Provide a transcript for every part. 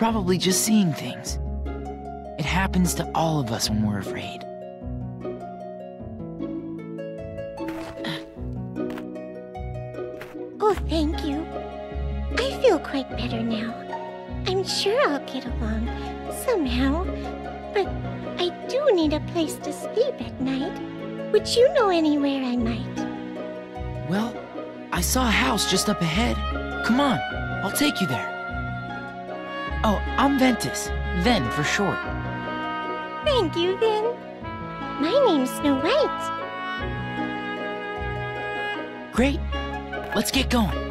probably just seeing things. It happens to all of us when we're afraid. Oh, thank you. I feel quite better now. I'm sure I'll get along, somehow. But I do need a place to sleep at night. Would you know anywhere I might? Well, I saw a house just up ahead. Come on, I'll take you there. Oh, I'm Ventus. Ven for short. Thank you, then. My name's Snow White. Great. Let's get going.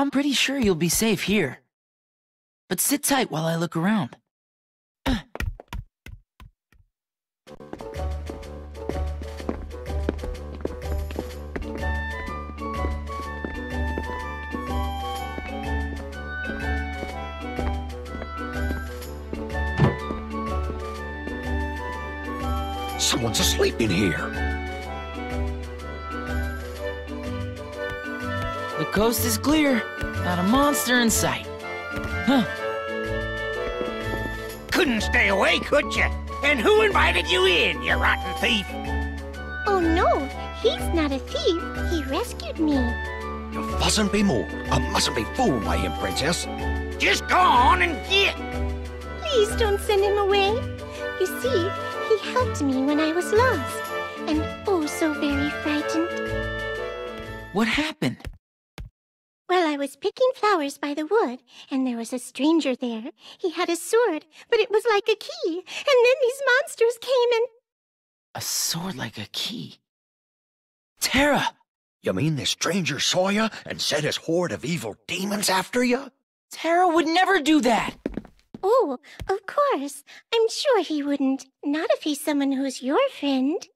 I'm pretty sure you'll be safe here. But sit tight while I look around. Someone's asleep in here. Coast is clear. Not a monster in sight. Huh. Couldn't stay away, could you? And who invited you in, you rotten thief? Oh no, he's not a thief. He rescued me. You mustn't be more. I mustn't be fooled by him, Princess. Just go on and get. Please don't send him away. You see, he helped me when I was lost. And oh so very frightened. What happened? Well, I was picking flowers by the wood, and there was a stranger there. He had a sword, but it was like a key. And then these monsters came and... A sword like a key. Terra! You mean this stranger saw you and sent his horde of evil demons after you? Terra would never do that! Oh, of course. I'm sure he wouldn't. Not if he's someone who's your friend.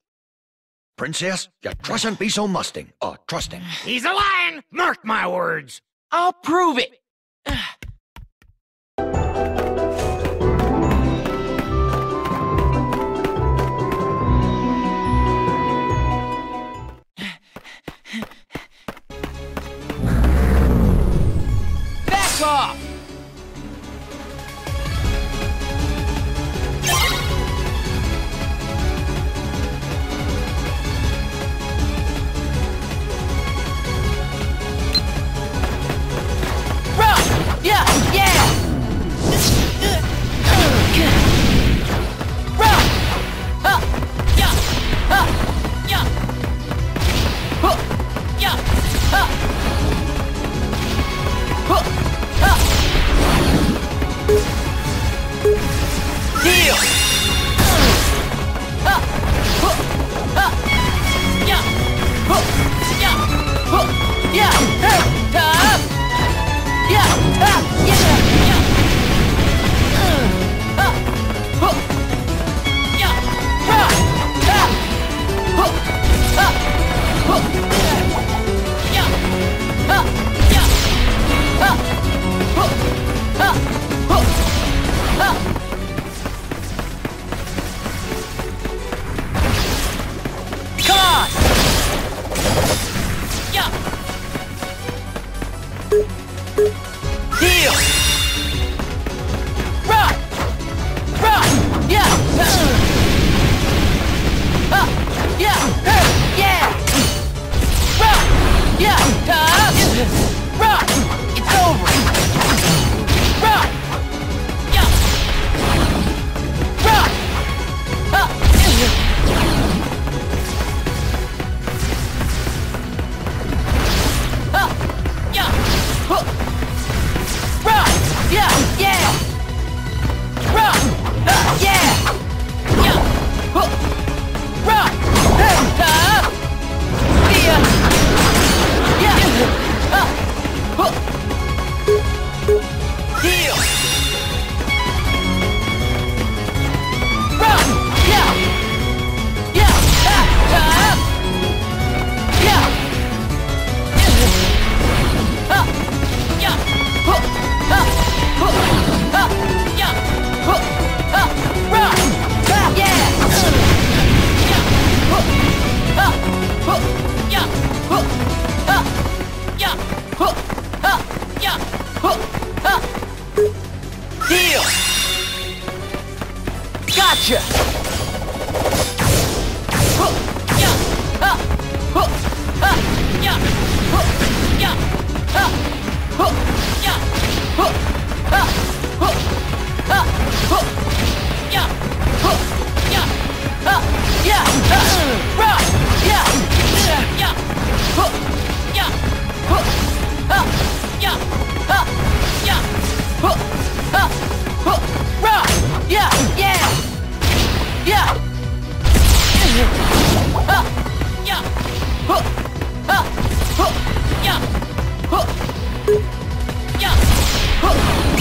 Princess, you trustn't be so musting. Oh, uh, trusting. He's a lion! Mark my words! I'll prove it! Back off!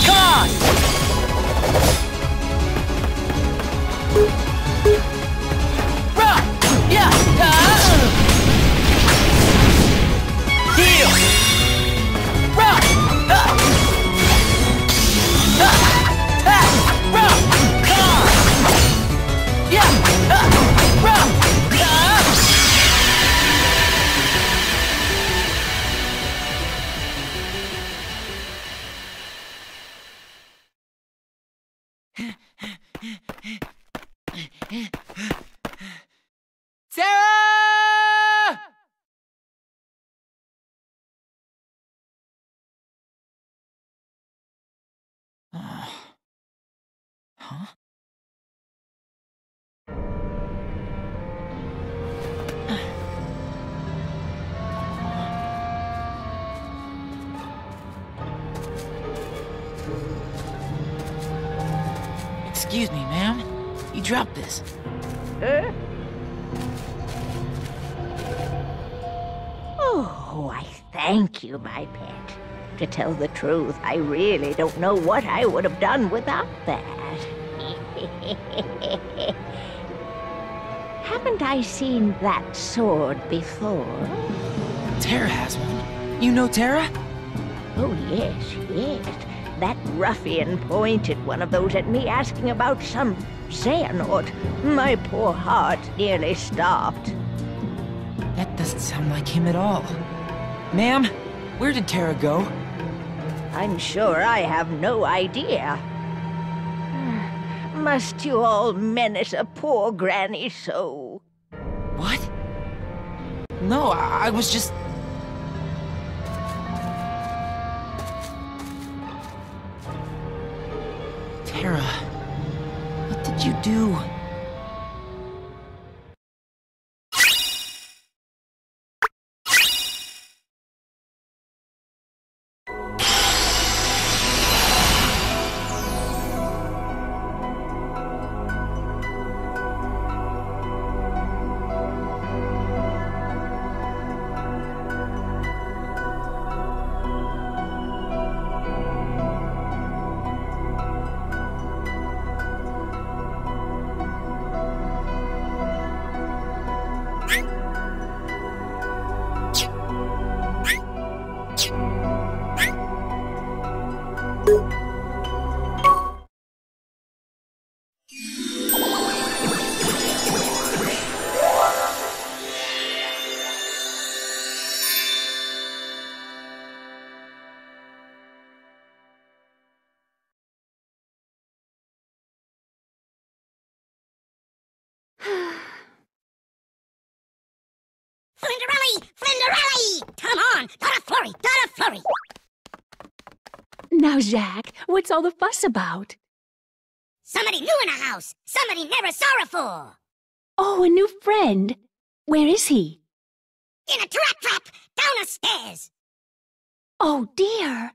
Come on! Excuse me, ma'am. You dropped this. Oh, I thank you, my pet. To tell the truth, I really don't know what I would have done without that. Haven't I seen that sword before? Terra has one. You know Terra? Oh, yes, yes. That ruffian pointed one of those at me asking about some Xehanort. My poor heart nearly stopped. That doesn't sound like him at all. Ma'am, where did Terra go? I'm sure I have no idea. Must you all menace a poor granny so? What? No, I, I was just. Terra, what did you do? On! Not a flurry! Not a flurry! Now, Jaq, what's all the fuss about? Somebody new in the house! Somebody never saw before! Oh, a new friend. Where is he? In a trap trap! Down the stairs! Oh, dear.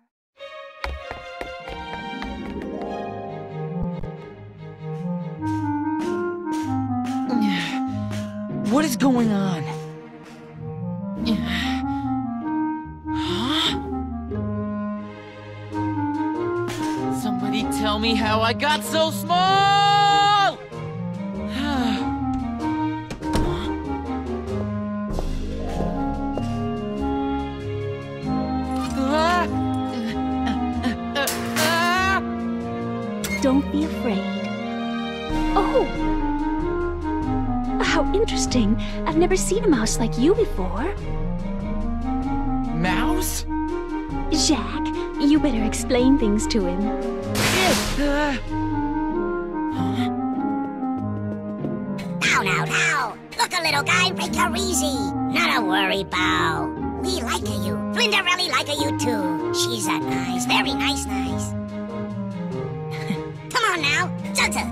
What is going on? Me how I got so small! Don't be afraid. Oh! How interesting. I've never seen a mouse like you before. Mouse? Jaq, you better explain things to him. Now, now, now! Look a little guy, take her easy! Not a worry, Bow. We like a you. Cinderelly like a you too. She's a nice, very nice, nice. Come on now, Jutta!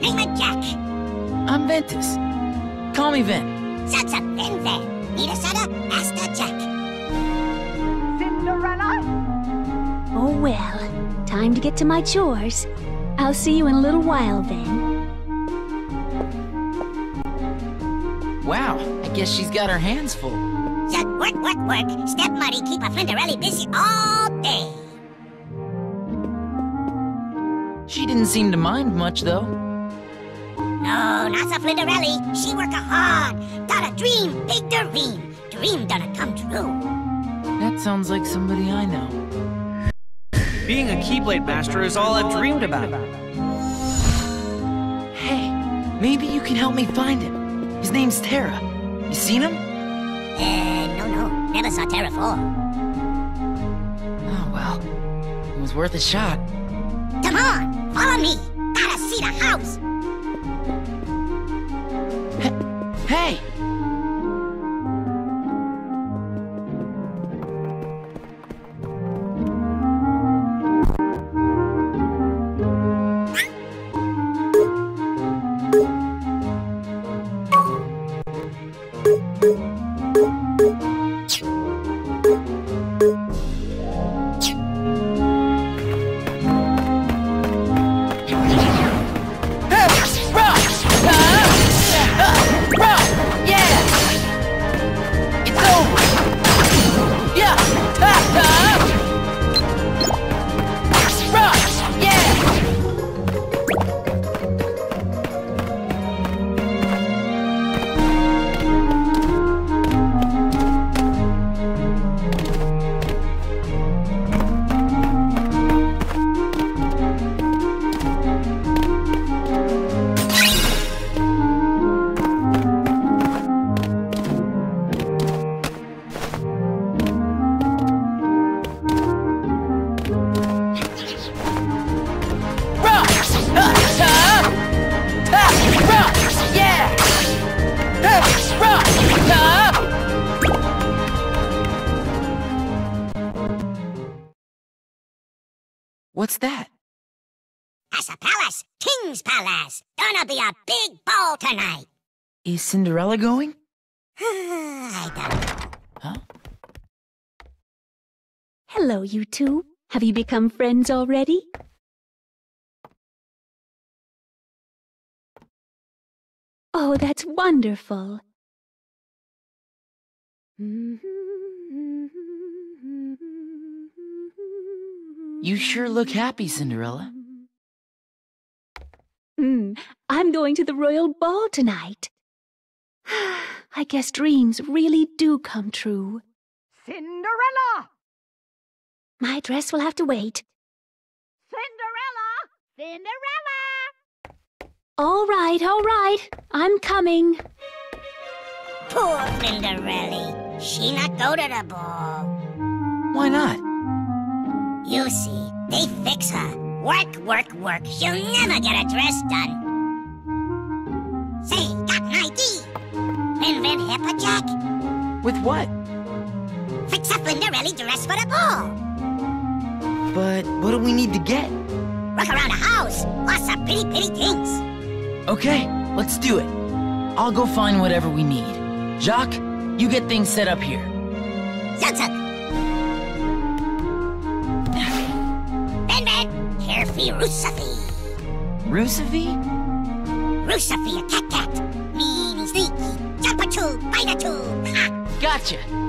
Name it Jaq. I'm Ventus. Call me Ven. Jutta Ven Ven. Need a soda? Ask Time to get to my chores. I'll see you in a little while then. Wow, I guess she's got her hands full. Just work, work, work. Step Muddy keep a Cinderelly busy all day. She didn't seem to mind much, though. No, not so Cinderelly. She work hard. Got a dream, big dream. Dream done come true. That sounds like somebody I know. Being a Keyblade Master is all I've dreamed about. Hey, maybe you can help me find him. His name's Terra. You seen him? Uh, no, no. Never saw Terra 4. Oh, well. It was worth a shot. Come on, follow me. Gotta see the house. Hey! Hey! What's that? As a palace, King's Palace. Gonna be a big ball tonight. Is Cinderella going? I don't know. Huh? Hello, you two. Have you become friends already? Oh, that's wonderful. Mm-hmm. You sure look happy, Cinderella. Hmm, I'm going to the royal ball tonight. I guess dreams really do come true. Cinderella! My dress will have to wait. Cinderella! Cinderella! All right, all right. I'm coming. Poor Cinderella. She not go to the ball. Why not? You see, they fix her. Work, work, work. She'll never get a dress done. Say, got an idea. Invent Hipperjack. With what? Fix a Cinderella dress for the ball. But what do we need to get? Work around the house. Lots of pretty, pretty things. Okay, let's do it. I'll go find whatever we need. Jaq, you get things set up here. Zug Carefree Roosafy. Rusafi? Roosafy, a cat cat. Mean sneaky. Jump a tube, bite a tube. Ha! Gotcha.